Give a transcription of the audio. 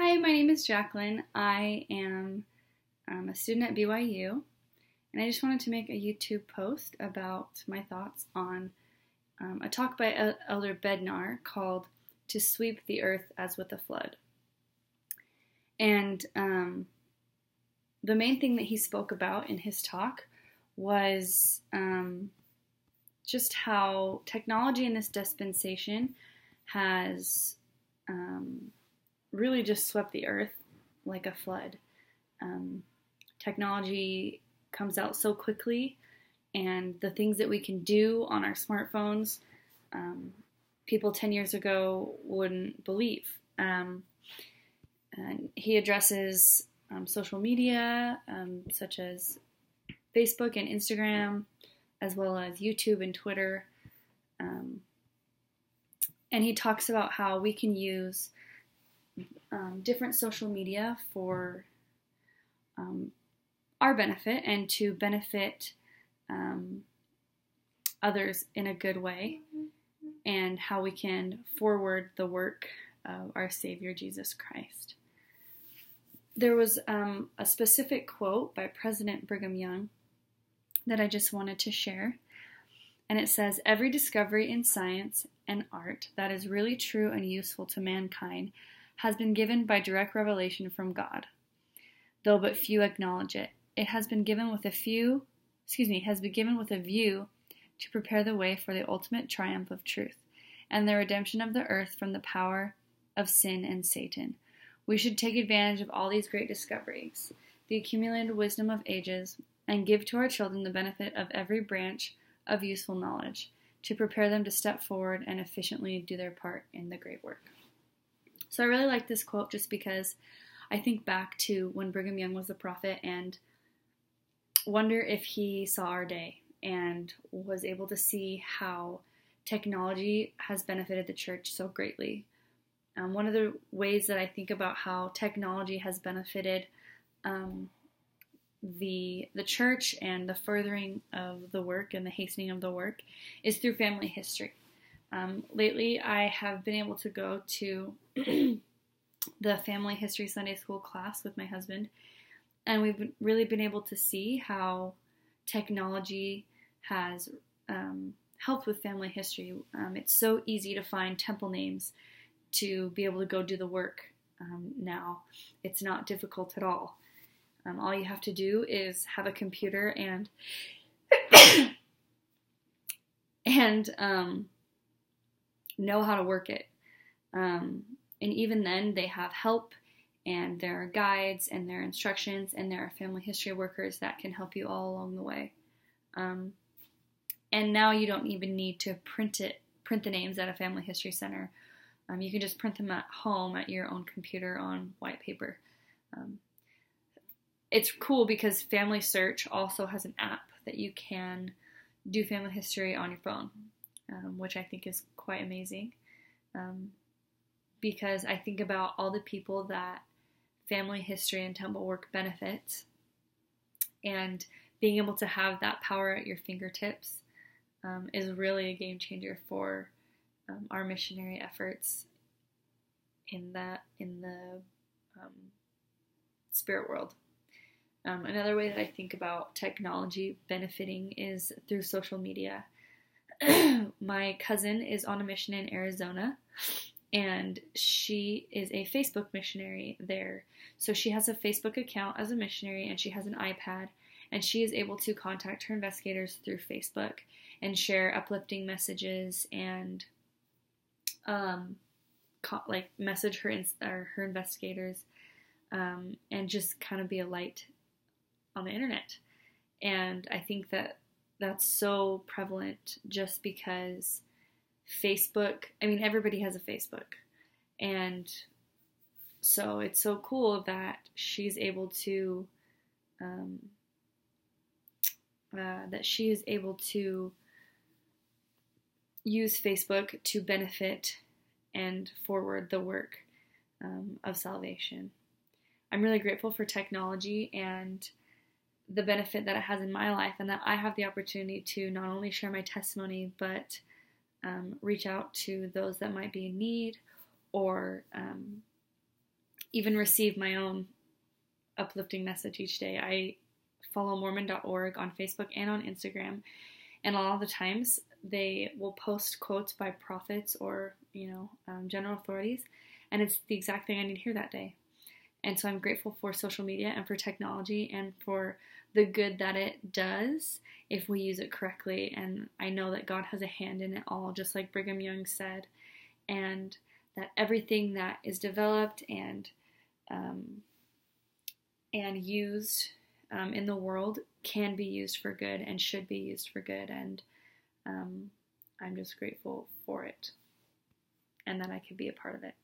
Hi, my name is Jacqueline. I am um, a student at BYU, and I just wanted to make a YouTube post about my thoughts on um, a talk by El- Elder Bednar called To Sweep the Earth as with a Flood. And um, the main thing that he spoke about in his talk was um, just how technology in this dispensation has um, really just swept the earth like a flood. Um, technology comes out so quickly, and the things that we can do on our smartphones, um, people 10 years ago wouldn't believe. Um, and he addresses um, social media, um, such as Facebook and Instagram, as well as YouTube and Twitter. Um, and he talks about how we can use um, different social media for um, our benefit and to benefit um, others in a good way, and how we can forward the work of our Savior Jesus Christ. There was um, a specific quote by President Brigham Young that I just wanted to share. And it says Every discovery in science and art that is really true and useful to mankind has been given by direct revelation from God. Though but few acknowledge it, it has been given with a few, excuse me, has been given with a view to prepare the way for the ultimate triumph of truth and the redemption of the earth from the power of sin and Satan. We should take advantage of all these great discoveries, the accumulated wisdom of ages, and give to our children the benefit of every branch of useful knowledge to prepare them to step forward and efficiently do their part in the great work. So I really like this quote just because I think back to when Brigham Young was a prophet and wonder if he saw our day and was able to see how technology has benefited the church so greatly. Um, one of the ways that I think about how technology has benefited um, the the church and the furthering of the work and the hastening of the work is through family history. Um, lately, I have been able to go to the family history Sunday school class with my husband, and we've really been able to see how technology has um, helped with family history. Um, it's so easy to find temple names to be able to go do the work um, now. It's not difficult at all. Um, all you have to do is have a computer and and um, know how to work it. Um, and even then, they have help and there are guides and there are instructions and there are family history workers that can help you all along the way. Um, and now you don't even need to print it, print the names at a family history center. Um, you can just print them at home at your own computer on white paper. Um, it's cool because Family Search also has an app that you can do family history on your phone, um, which I think is quite amazing. Um, because I think about all the people that family history and temple work benefits, and being able to have that power at your fingertips um, is really a game changer for um, our missionary efforts in that in the um, spirit world. Um, another way that I think about technology benefiting is through social media. My cousin is on a mission in Arizona, and she is a Facebook missionary there. So she has a Facebook account as a missionary, and she has an iPad, and she is able to contact her investigators through Facebook and share uplifting messages and um, like message her or her investigators um, and just kind of be a light on the internet. And I think that that's so prevalent just because Facebook, I mean, everybody has a Facebook. And so it's so cool that she's able to, um, uh, that she is able to use Facebook to benefit and forward the work um, of salvation. I'm really grateful for technology and the benefit that it has in my life, and that I have the opportunity to not only share my testimony, but um, reach out to those that might be in need or um, even receive my own uplifting message each day. I follow Mormon.org on Facebook and on Instagram, and a lot of the times they will post quotes by prophets or you know um, general authorities, and it's the exact thing I need to hear that day. And so I'm grateful for social media and for technology and for the good that it does if we use it correctly. And I know that God has a hand in it all, just like Brigham Young said, and that everything that is developed and um, and used um, in the world can be used for good and should be used for good. And um, I'm just grateful for it and that I could be a part of it.